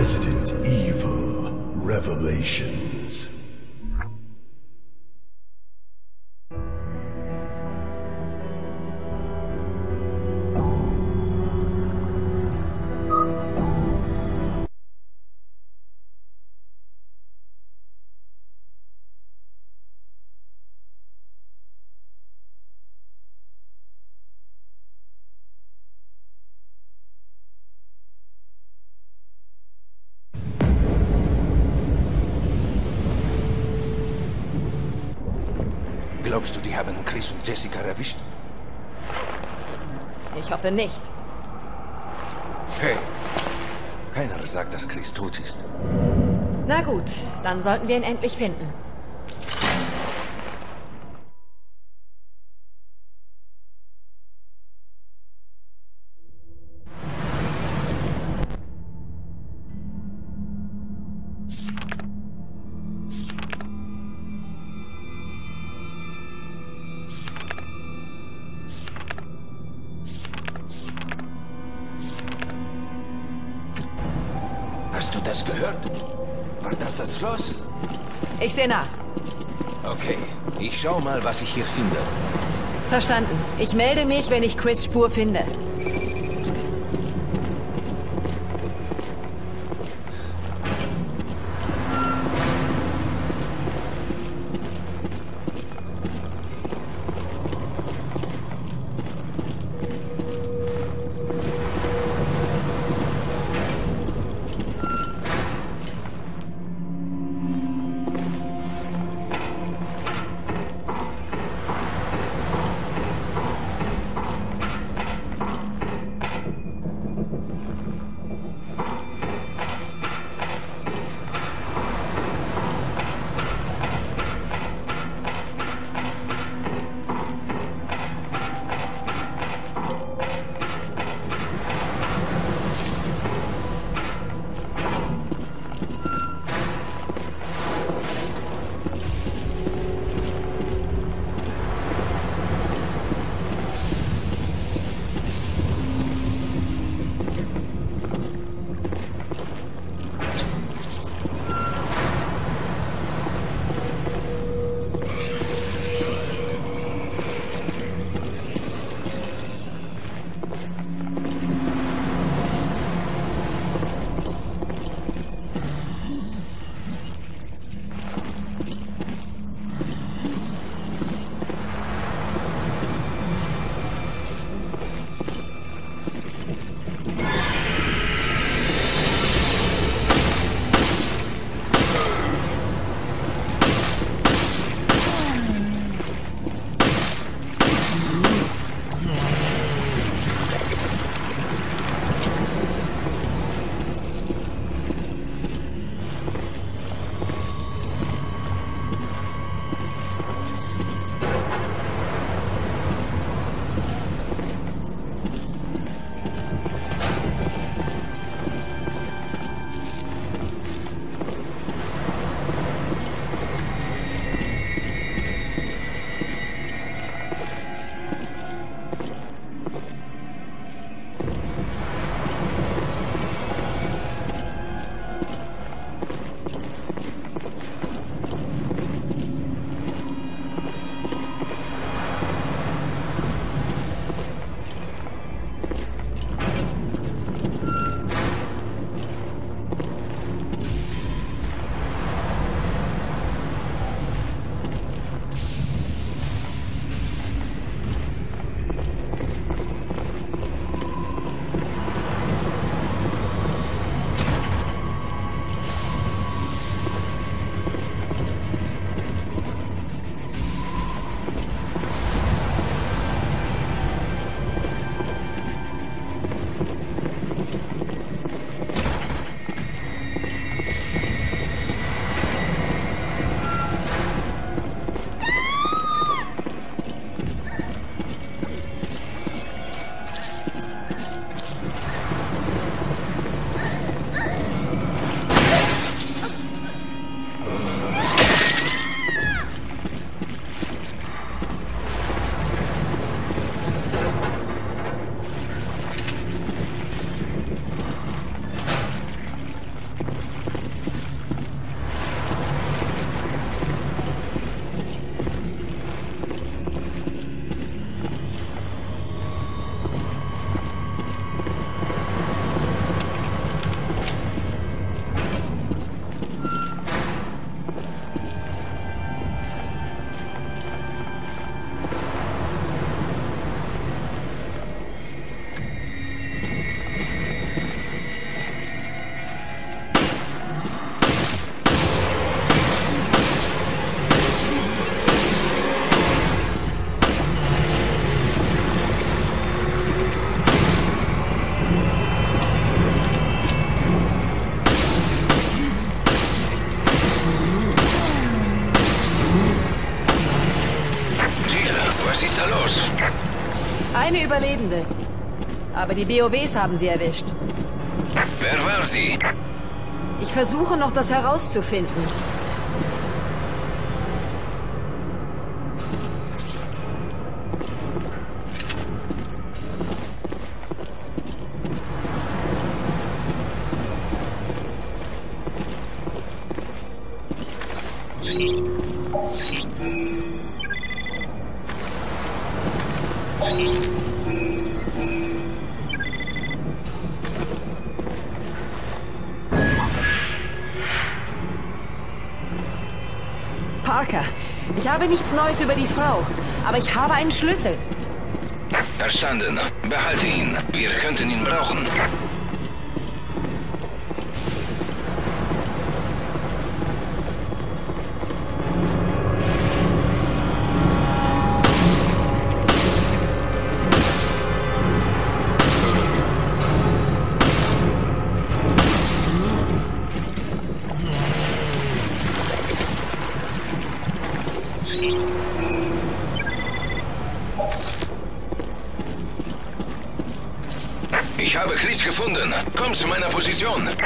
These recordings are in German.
Resident Evil Revelations. Glaubst du, die haben Chris und Jessica erwischt? Ich hoffe nicht. Hey, keiner sagt, dass Chris tot ist. Na gut, dann sollten wir ihn endlich finden. Gehört? War das das Schloss? Ich sehe nach. Okay, ich schau mal, was ich hier finde. Verstanden. Ich melde mich, wenn ich Chris Spur finde. Keine Überlebende. Aber die BOWs haben sie erwischt. Wer war sie? Ich versuche noch, das herauszufinden. Parker, ich habe nichts Neues über die Frau, aber ich habe einen Schlüssel. Verstanden. Behalte ihn. Wir könnten ihn brauchen. posición.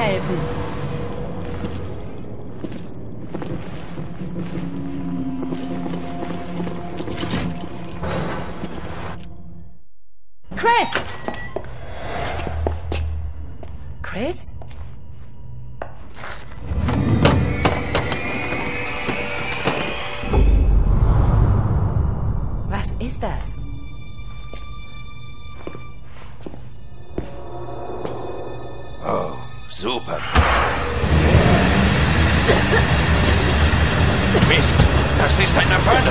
Helfen. Chris! Chris? Super. Mist, das ist eine Falle.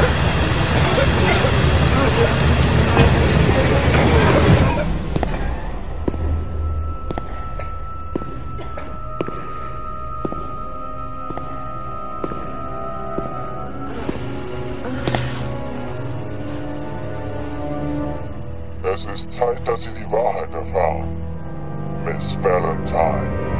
Es ist Zeit, dass Sie die Wahrheit erfahren. Miss Valentine.